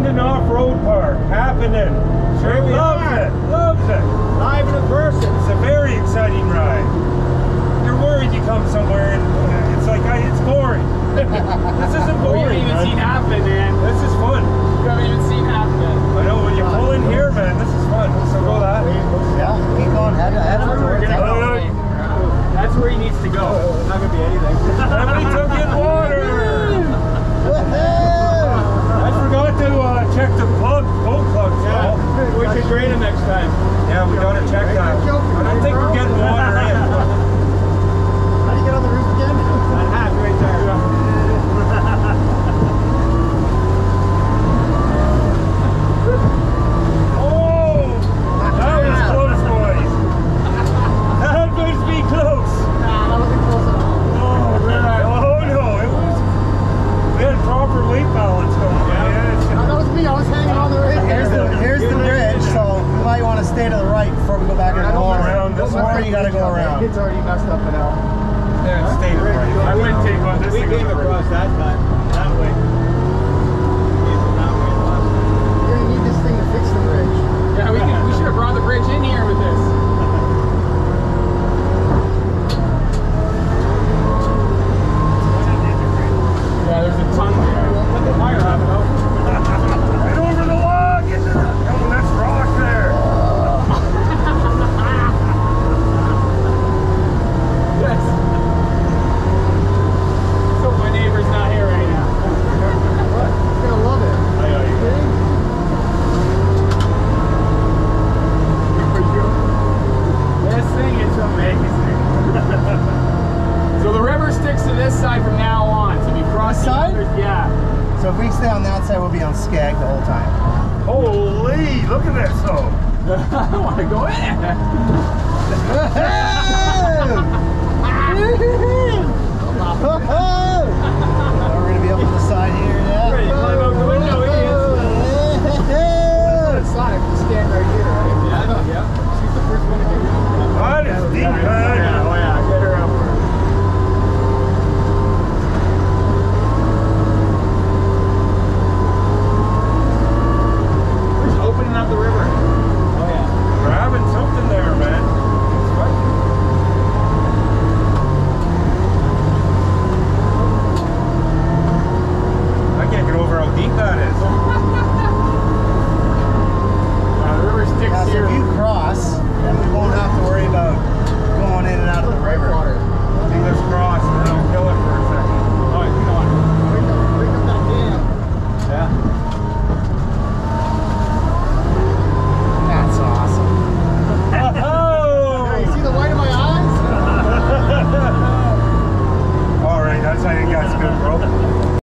Minden Off-Road Park happening. Sure we loves are. it. Loves it. Live in person. It's a very exciting ride. You're worried you come somewhere and it's like I, it's boring. this isn't boring. you boring. haven't even seen half of it, man. This is fun. You haven't even seen half of it. I know when you pull in here, man. This is fun. So go that. Yeah, keep going. Head, head That's where we're gonna Oh, go. yeah. That's where he needs to go. It's not gonna be anything. Somebody took in water. I forgot to uh, check the plug, boat plugs. Yeah, though. we should drain him next time. Yeah, we gotta check that. I don't think we're getting water in. How do you get on the roof again? That hat right there. Oh, that was close, boys. That was be close. Nah, that wasn't close at all. Oh, man. Oh, no, it was. We had proper weight balance going. Yeah, it's- oh, that was me. I was hanging stay to the right before we go back in the Go hall. around this Or way. you gotta go around. It's already messed up and out. Yeah, it's stayed right. side from now on. So we cross side? Yeah. So if we stay on that side, we'll be on Skag the whole time. Holy, look at this though. I want to go in. We're going to be up on the side here now. Ready to climb out the window, just stand right here, right? Yeah, yeah. She's the first one to get. That is deep,